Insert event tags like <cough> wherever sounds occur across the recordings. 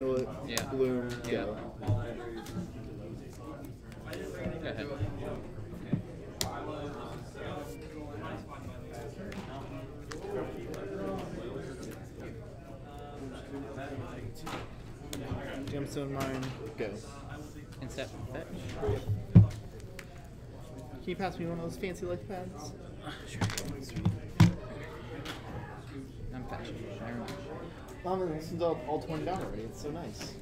Violet, Yeah. Bloom, Yeah. go. Go ahead. Gemstone Mine, go. Instep fetch. Can you pass me one of those fancy life pads? <laughs> Sure. I'm fetching. Very much. Mom, this is all, all torn down already. It's so nice.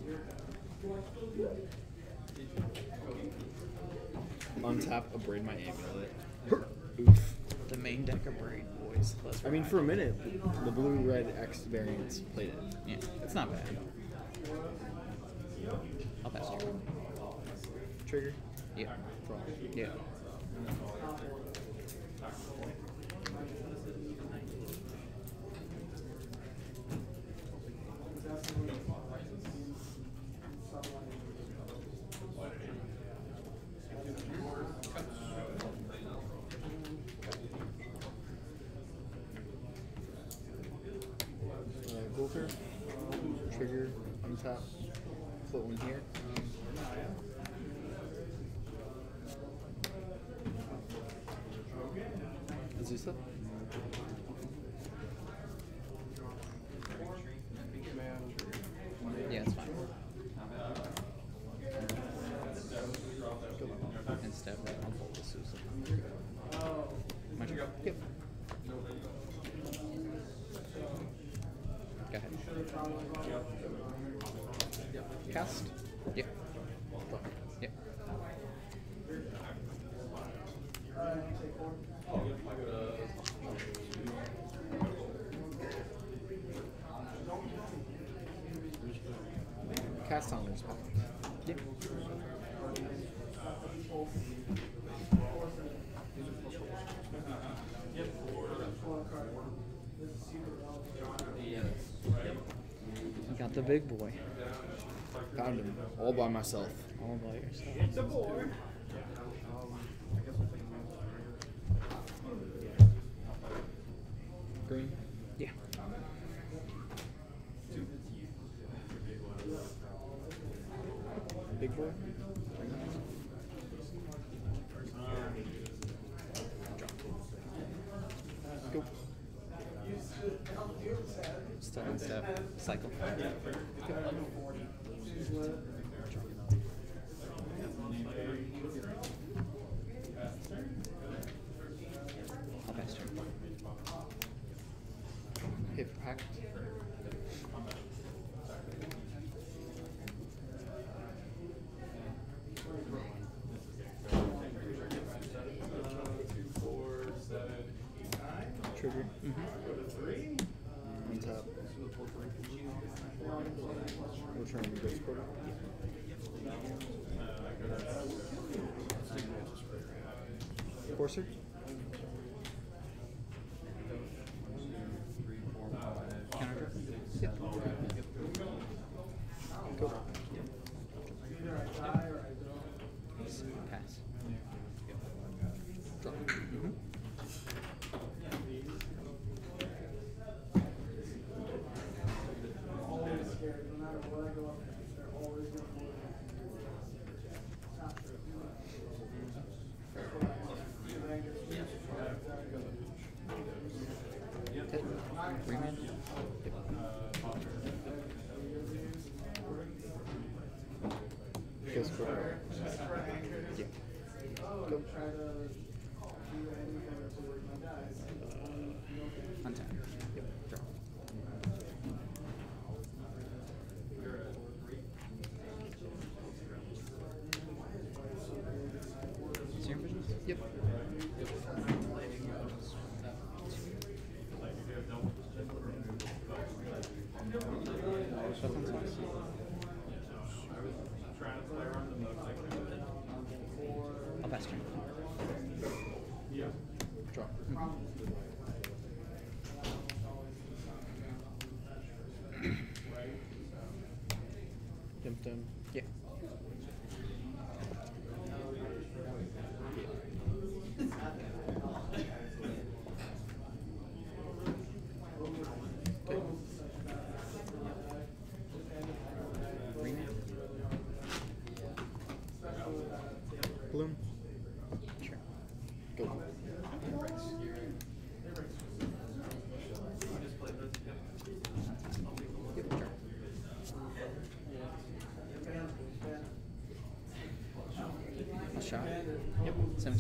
Untap, abrade my amulet. Oof. The main deck of braid boys. Let's I mean, for a minute, the blue red X variants played it. yeah, it's not bad. I'll pass you. Trigger. Yeah. Draw. Yeah. Uh, Golter. Trigger. Untap. Put one here. Azusa. Yeah, it's fine. Instep. I'll fold the Sousa. My turn. Yep. Go ahead. Cast. Yeah. Draw. Yeah. Cast on respect. Yeah. You got the big boy. Found him all by myself. All by yourself. Green. In step. Cycle. I'll pass turn. Hit for pact. Trigger. Untap. Return to Ghost Quarter. Courser. Counter draw. Yep. Go. Pass. Draw. Hit. Remand. Ghost Quarter. Yeah. Go. Untap. Yep. Draw. Serum visions? Yep. Shuffling sauce? I'll pass turn. Draw. Gemstone. Yeah.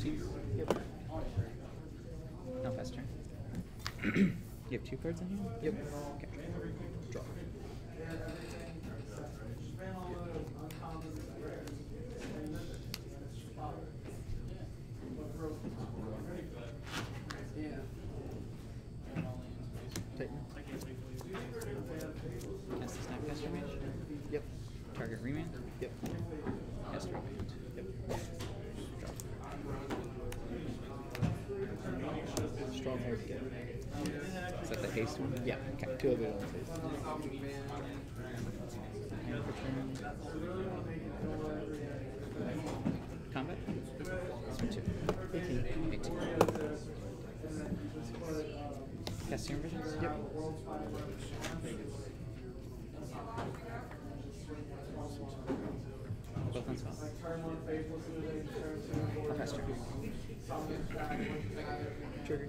Yep. No, fast turn. you have two cards in here? Yep. Okay. Draw. two other. Combat? 18. 18. Cast? Yep. Both on spot. Trigger.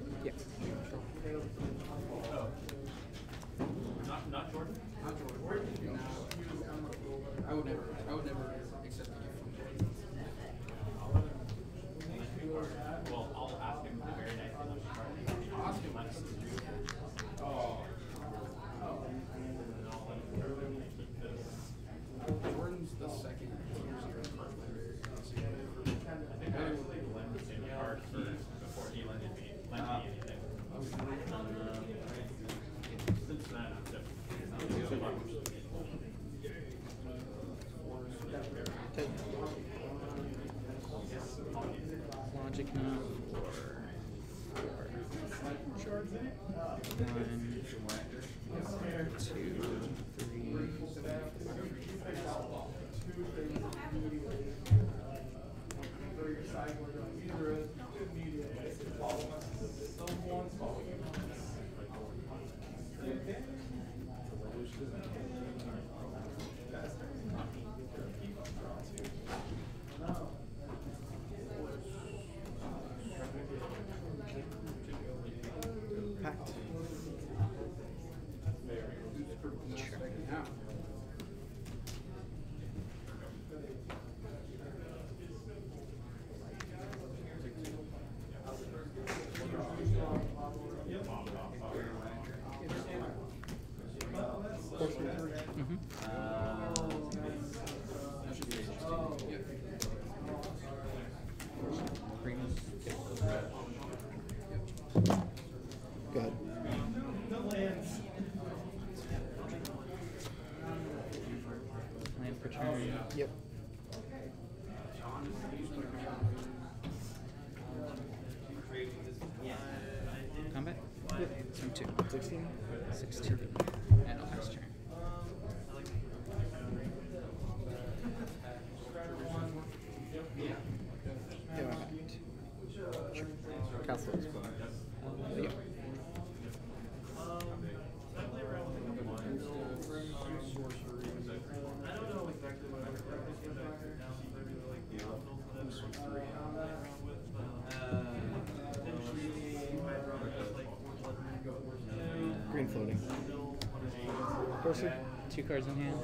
Two cards in hand.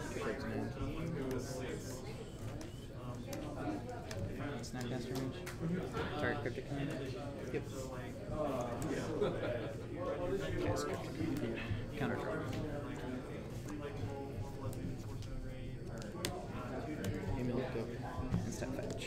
Snapcaster Mage. Mm-hmm. Target cryptic command. Yep. Cast cryptic command. Counter draw. Amulet. And step fetch.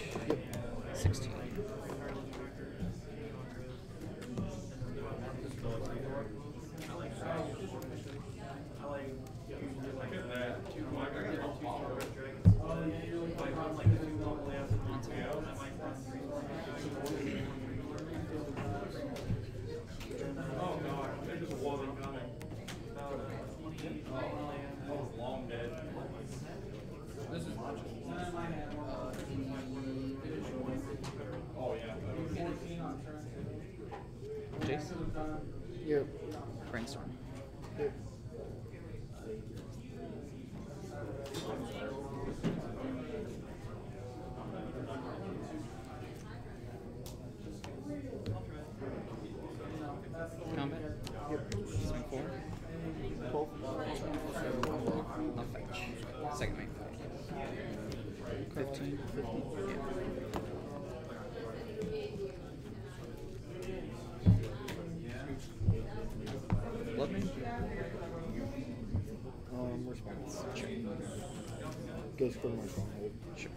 Goes for my stronghold. Sure.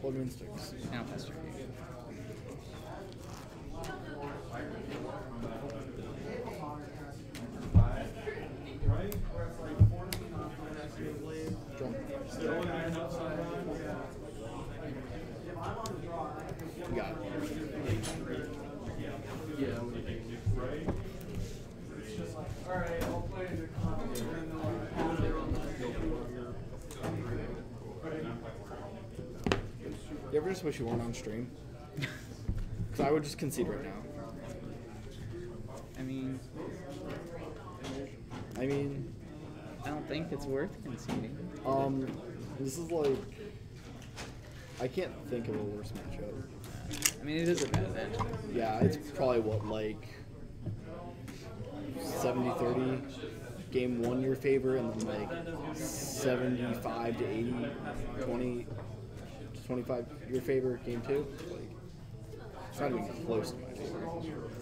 Blood Moon sticks. Now faster. Jump. Got it. Yeah, I would. You ever just wish you weren't on stream? <laughs> Because I would just concede right now. I mean, I mean, I don't think it's worth conceding. um, this is like. I can't think of a worse matchup. I mean, it is a bad event. Yeah, it's probably what, like 70 30 game one your favor, and then like 75 to 80, 20 to 25 your favor game two? Like, it's not even close to my favor.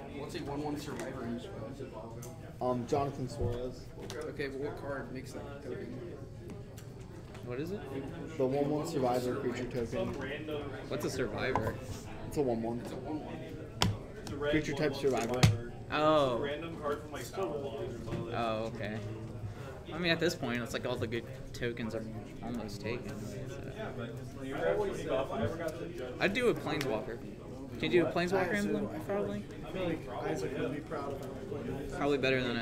What's a one-one survivor used by? Um, Jonathan Suarez. Okay, but what card makes that token? What is it? The 1 1 survivor creature token. What's a survivor? It's a 1 1. It's a one-one. It's a red Creature type survivor. Oh. Random card from like Power Oh, okay. I mean, at this point, it's like all the good tokens are almost taken. so. You always take off. I never got. I'd do a planeswalker. Can you do a planeswalker emblem? Probably. I feel like Isaac would be proud of him. Probably better than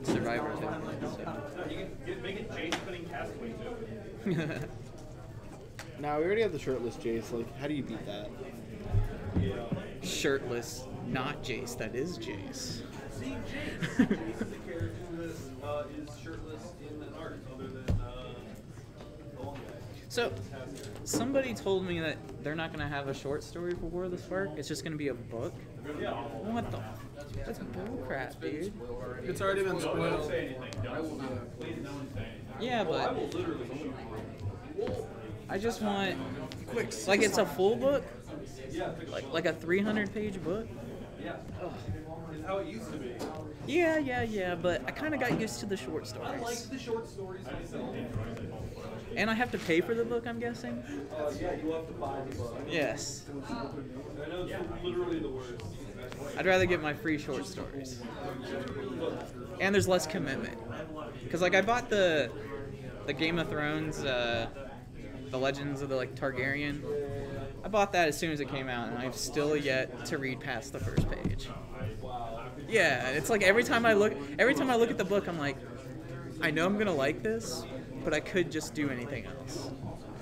a survivor token. You can make it Jace putting Castaway token. So. <laughs> Now, we already have the shirtless Jace. Like, how do you beat that? Shirtless, not Jace. That is Jace. See, Jace. Jace is the character that uh, is So, somebody told me that they're not gonna have a short story for War of the Spark. It's just gonna be a book. Yeah. What the? That's bullcrap, dude. It's already been Don't spoiled. say anything. I will Don't. not. Please don't say anything. Yeah, but will literally shoot you. I just want Quick. like it's a full book, like like a 300 page book. yeah. It's how it used to be. Yeah, yeah, yeah. But I kind of got used to the short stories. I like the short stories myself. And I have to pay for the book. I'm guessing. Uh, yeah, you have to buy the book. Yes. I know it's literally the worst. I'd rather get my free short stories. And there's less commitment. Cause like I bought the the Game of Thrones, uh, the Legends of the like Targaryen. I bought that as soon as it came out, and I've still yet to read past the first page. Yeah, it's like every time I look, every time I look at the book, I'm like, I know I'm gonna like this, but I could just do anything else.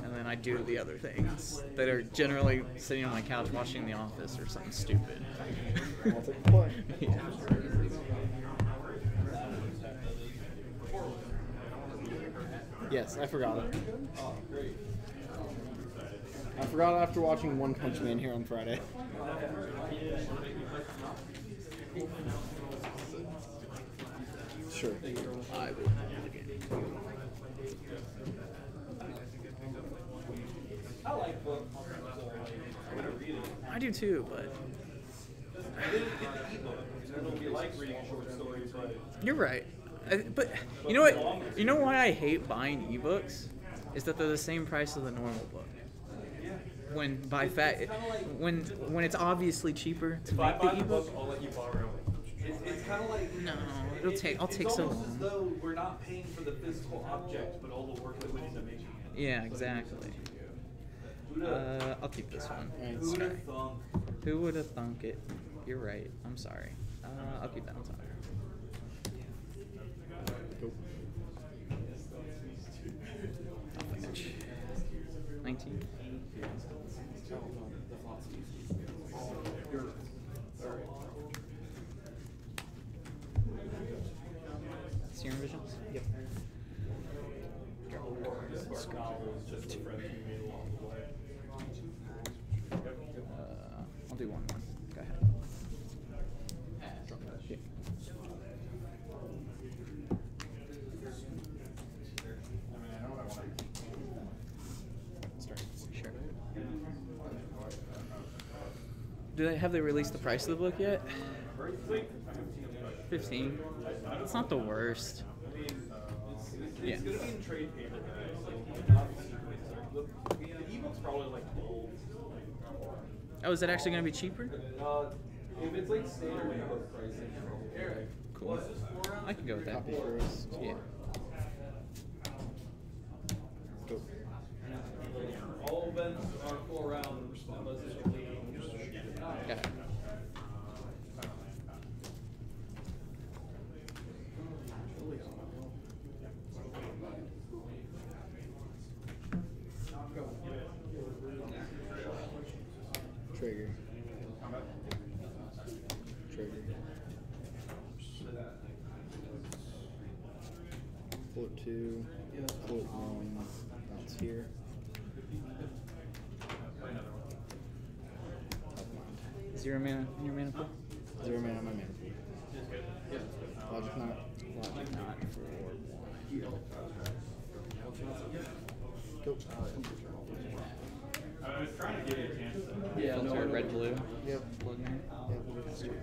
And then I do the other things that are generally sitting on my couch watching The Office or something stupid. I'll take the play. Yeah. Yes, I forgot it. I forgot after watching One Punch Man here on Friday. Sure. I will. I like books, I'm gonna read it. I do too, but I didn't get the ebook. I don't really like reading short stories, but you're right. I, but you know what? You know why I hate buying ebooks? Is that they're the same price as the normal book. When by fact, when when it's obviously cheaper to if make buy the the book, ebook. I'll let you borrow it. It's, it's kind of like No, it'll take. I'll take so almost as long. though we're not paying for the physical object, but all the work that went into making it. Yeah, exactly. Who'da, Uh, I'll keep this one. Alright, Let's try. Who would have thunk it? You're right. I'm sorry. Uh, I'll keep that one. top. Nope. 19. Serum visions? Yep. Uh, I'll do one more. Go ahead. Yeah. Sure. Do they have they released the price of the book yet? Fifteen. It's not the worst. Yeah. it's gonna be in trade paperback. The, the ebook's probably like gold. Oh, is it actually going to be cheaper? Uh, if it's like standard ebook pricing, Eric. Cool. I can go with that. Yeah. Go. All events are full rounds unless it's only. Got it. Trigger. Trigger. Float two. Float one. Bounce here. Zero mana in your mana pool? Zero mana on my mana pool. Logic Knot. Logic Knot for one. Go. I was trying to give you a chance to. Yeah, no, Filter red blue. Yep. Blood moon. Yeah, we'll do this too.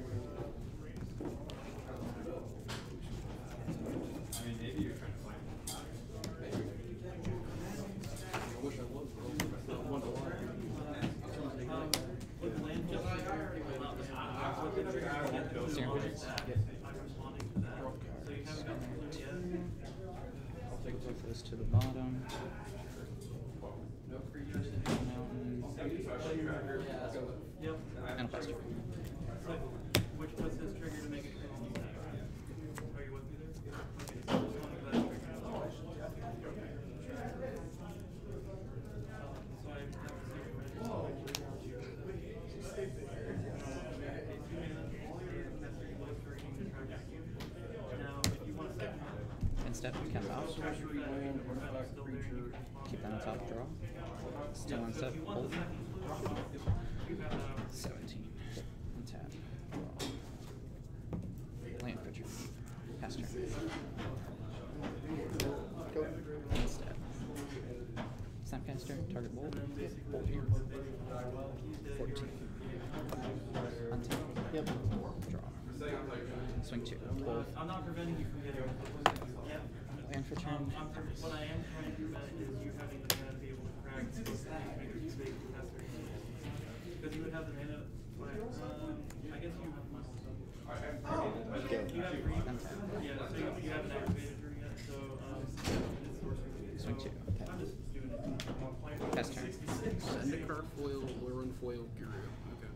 I mean, maybe you're trying to find. Serum visions. I'll take both those to the bottom. Mountain. And a plaster. Which was his trigger to make it Are you with me there? Okay, so just wanted that trigger. So I have to see Now, if you want to step And step count off. Keep that top, draw. Still on step, hold. 17. Untap. Draw. Land creature. Pass turn. Go. End step. Snapcaster, target bolt. Bolt here. 14. Untap. Yep. Draw. Swing two. 12. I'm not preventing you from getting. Yeah. Land for turn. Um, I'm, what I am trying to prevent is you having the mana to be able to crack make it big Because you would have the mana, um, I guess you have my You have green, yeah, so you, you haven't activated her yet, so, um. Swing two. I'm just doing it. Pass turn. Zendikar foil, Lorwyn foil, Guru. Okay.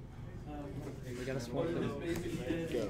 Um, We got a swamp. Go.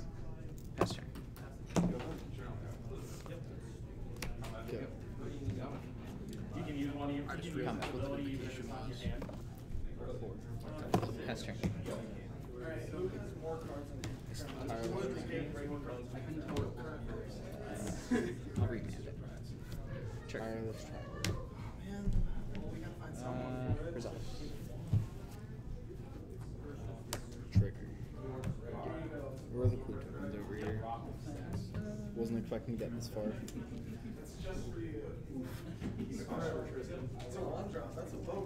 Custer. I'll remand it. Sure. Tireless Tracker. Uh, resolve. Trigger. Where are the clue tokens over here? Wasn't expecting to get this far. Oof. It's a one drop. That's a low